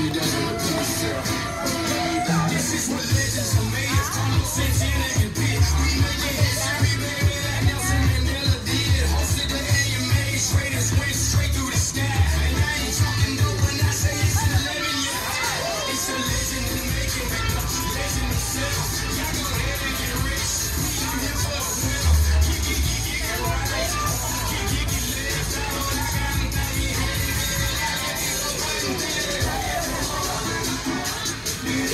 see, that's what it is.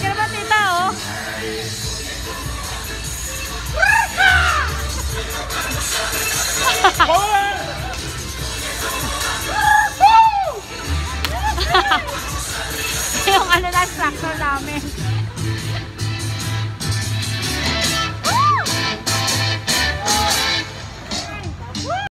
ka naman, tita, oh. yung ano na structure namin.